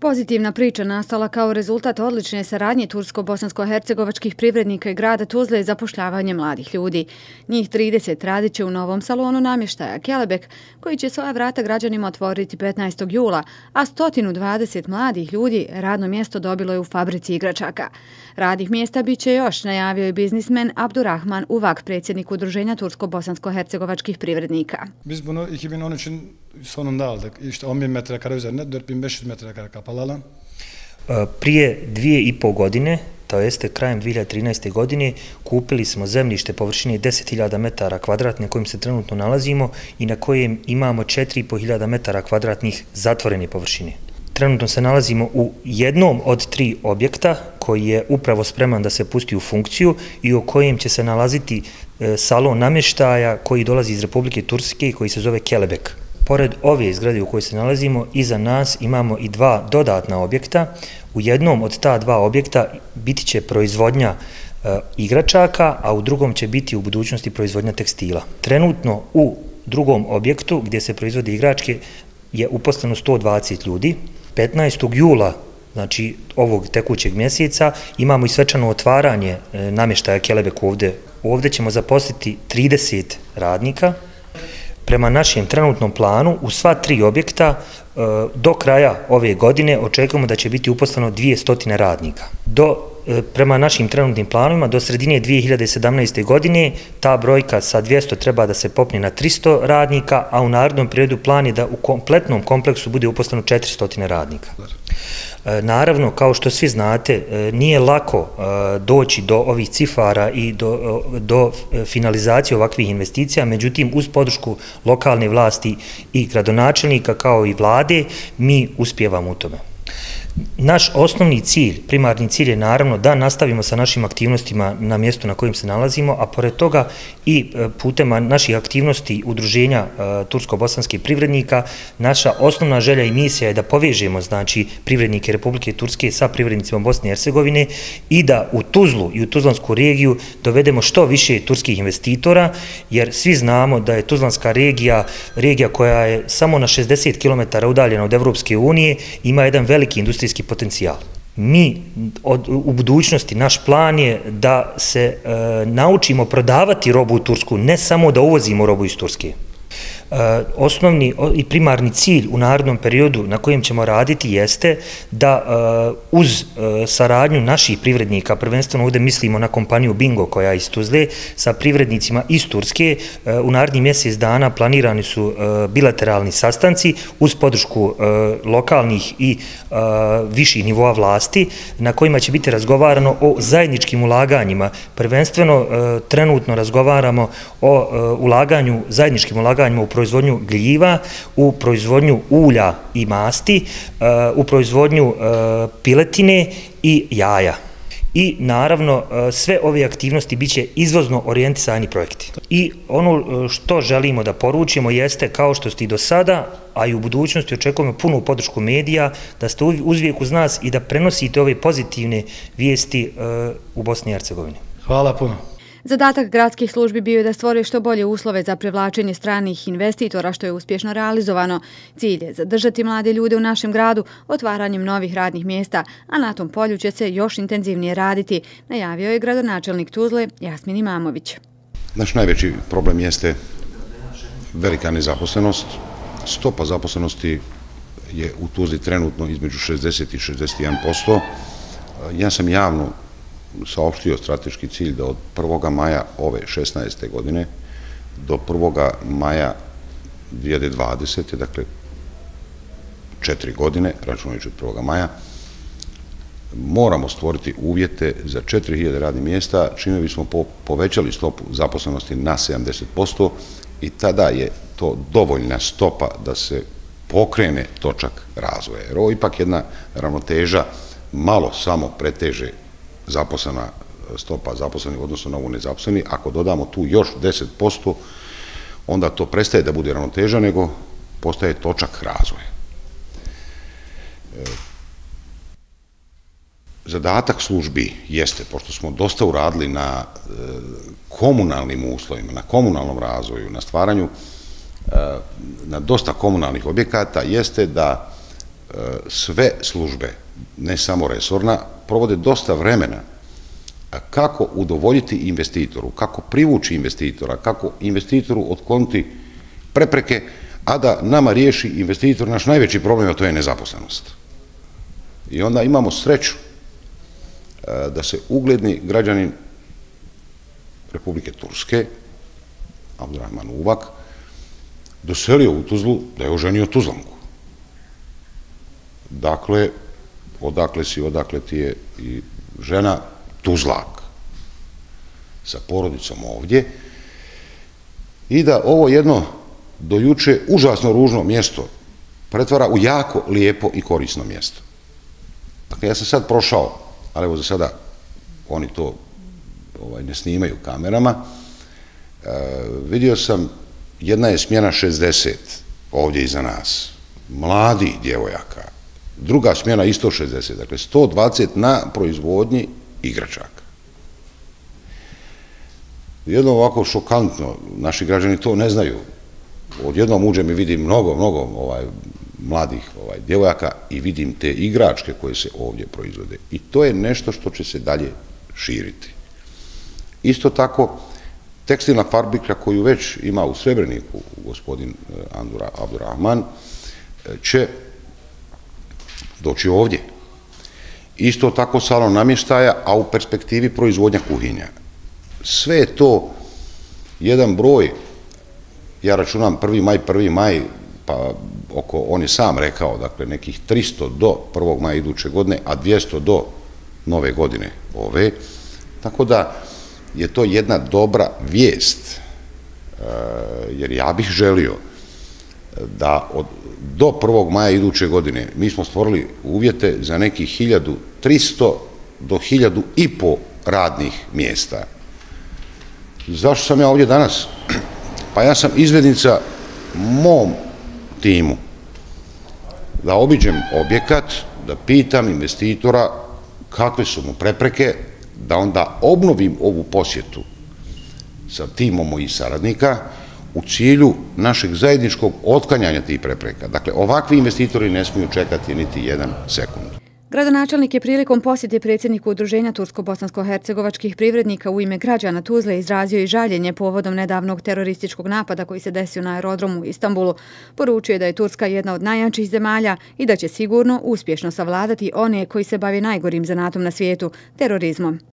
Pozitivna priča nastala kao rezultat odlične saradnje tursko-bosansko-hercegovačkih privrednika i grada Tuzle za zapošljavanje mladih ljudi. Njih 30 radit će u novom salonu namještaja Kelebek, koji će svoja vrata građanima otvoriti 15. jula, a 120 mladih ljudi radno mjesto dobilo je u fabrici igračaka. Radih mjesta bit će još, najavio je biznismen Abdurrahman Uvak, predsjednik udruženja tursko-bosansko-hercegovačkih privrednika. Biz bunu 2013 sonunda aldık. İşte 10 bin metrekare üzerine 4500 metrekare kapalı alan. E, prije dvije i pol godine, to jeste krajem 2013. godine, kupili smo zemljište površine 10.000 metara kvadratne kojim se trenutno nalazimo i na kojem imamo 4.500 metara kvadratnih zatvorene površine. Trenutno se nalazimo u jednom od tri objekta koji je upravo spreman da se pusti u funkciju i u kojem će se nalaziti e, salon namještaja koji dolazi iz Republike Turske i koji se zove Kelebek. Pored ove zgrade u kojoj se nalazimo, iza nas imamo i dva dodatna objekta. U jednom od ta dva objekta biti će proizvodnja e, igračaka, a u drugom će biti u budućnosti proizvodnja tekstila. Trenutno u drugom objektu gdje se proizvode igračke je uposleno 120 ljudi. 15. jula znači ovog tekućeg mjeseca imamo i svečano otvaranje e, namještaja Kelebek ovde. Ovde ćemo zaposliti 30 radnika, prema našem trenutnom planu u sva tri objekta e, do kraja ove godine očekujemo da će biti uposlano 200 radnika. Do, e, prema našim trenutnim planovima do sredine 2017. godine ta brojka sa 200 treba da se popne na 300 radnika, a u narodnom periodu plan je da u kompletnom kompleksu bude uposlano 400 radnika. E, naravno, kao što svi znate, e, nije lako e, doći do ovih cifara i do, do finalizacije ovakvih investicija, međutim, uz podršku lokalne vlasti i gradonačelnika kao i vlade, mi uspjevamo u tome. Naš osnovni cilj, primarni cilj je naravno da nastavimo sa našim aktivnostima na mjestu na kojim se nalazimo, a pored toga i putema putem naših aktivnosti udruženja e, Tursko-Bosanskih privrednika, naša osnovna želja i misija je da povežemo znači, privrednike Republike Turske sa privrednicima Bosne i Hercegovine i da u Tuzlu i u Tuzlansku regiju dovedemo što više turskih investitora, jer svi znamo da je Tuzlanska regija regija koja je samo na 60 km udaljena od Evropske unije, ima jedan veliki industrijski industrijski potencijal. Mi od, u budućnosti, naš plan je da se e, naučimo prodavati robu u Tursku, ne samo da uvozimo robu iz Turske. Eh, osnovni i primarni cilj u narodnom periodu na kojem ćemo raditi jeste da eh, uz eh, saradnju naših privrednika, prvenstveno ovdje mislimo na kompaniju Bingo koja je iz Tuzle, sa privrednicima iz Turske, u narednih mjesec dana planirani su bilateralni sastanci uz podršku lokalnih i viših nivoa vlasti na kojima će biti razgovarano o zajedničkim ulaganjima. Prvenstveno trenutno razgovaramo o ulaganju, zajedničkim ulaganjima u proizvodnju gljiva, u proizvodnju ulja i masti, e, u proizvodnju e, piletine i jaja. I naravno e, sve ove aktivnosti biće izvozno orijentisani projekti. I ono što želimo da poručimo jeste kao što ste i do sada, a i u budućnosti očekujemo punu podršku medija, da ste uzvijek uz nas i da prenosite ove pozitivne vijesti u Bosni i Hercegovini. Hvala puno. Zadatak gradskih službi bio je da stvore što bolje uslove za privlačenje stranih investitora, što je uspješno realizovano. Cilj je zadržati mlade ljude u našem gradu otvaranjem novih radnih mjesta, a na tom polju će se još intenzivnije raditi, najavio je gradonačelnik Tuzle Jasmin Imamović. Naš najveći problem jeste velika nezaposlenost. Stopa zaposlenosti je u Tuzli trenutno između 60 i 61%. Ja sam javno saopštio strateški cilj da od 1. maja ove 16. godine do 1. maja 2020. dakle četiri godine, računajući od 1. maja, moramo stvoriti uvjete za 4000 radnih mjesta, čime bismo povećali stopu zaposlenosti na 70% i tada je to dovoljna stopa da se pokrene točak razvoja. Jer ovo ipak jedna ravnoteža malo samo preteže zaposlena stopa zaposlenih odnosno na ovu nezaposleni, ako dodamo tu još 10%, onda to prestaje da bude ravnoteža, nego postaje točak razvoja. E, zadatak službi jeste, pošto smo dosta uradili na e, komunalnim uslovima, na komunalnom razvoju, na stvaranju e, na dosta komunalnih objekata, jeste da e, sve službe, ne samo resorna, provode dosta vremena kako udovoljiti investitoru, kako privući investitora, kako investitoru otkloniti prepreke, a da nama riješi investitor naš najveći problem, a to je nezaposlenost. I onda imamo sreću e, da se ugledni građanin Republike Turske, Abdurrahman Uvak, doselio u Tuzlu da je oženio Tuzlanku. Dakle, odakle si, odakle ti je i žena Tuzlak. Sa porodicom ovdje. I da ovo jedno dojuče užasno ružno mjesto pretvara u jako lijepo i korisno mjesto. Dakle, ja sam sad prošao, ali evo za sada oni to ovaj, ne snimaju kamerama, e, vidio sam, jedna je smjena 60 ovdje iza nas, mladi djevojaka, druga smjena isto 60, dakle 120 na proizvodnji igračaka. Jedno ovako šokantno, naši građani to ne znaju, odjednom uđem i vidim mnogo, mnogo ovaj, mladih ovaj, djevojaka i vidim te igračke koje se ovdje proizvode. I to je nešto što će se dalje širiti. Isto tako, tekstilna fabrika koju već ima u Srebreniku gospodin eh, Andura Abdurrahman eh, će doći ovdje. Isto tako salon namještaja, a u perspektivi proizvodnja kuhinja. Sve je to jedan broj, ja računam 1. maj, 1. maj, pa oko, on je sam rekao, dakle, nekih 300 do 1. maja iduće godine, a 200 do nove godine ove. Tako da je to jedna dobra vijest, e, jer ja bih želio da od, do 1. maja iduće godine mi smo stvorili uvjete za nekih 1300 do 1000 i po radnih mjesta. Zašto sam ja ovdje danas? Pa ja sam izvednica mom timu da obiđem objekat, da pitam investitora kakve su mu prepreke, da onda obnovim ovu posjetu sa timom mojih saradnika u cilju našeg zajedničkog otklanjanja tih prepreka. Dakle, ovakvi investitori ne smiju čekati niti jedan sekund. Gradonačelnik je prilikom posjete predsjedniku Udruženja Tursko-Bosansko-Hercegovačkih privrednika u ime građana Tuzle izrazio i žaljenje povodom nedavnog terorističkog napada koji se desio na aerodromu u Istanbulu. Poručuje da je Turska jedna od najjačih zemalja i da će sigurno uspješno savladati one koji se bave najgorim zanatom na svijetu, terorizmom.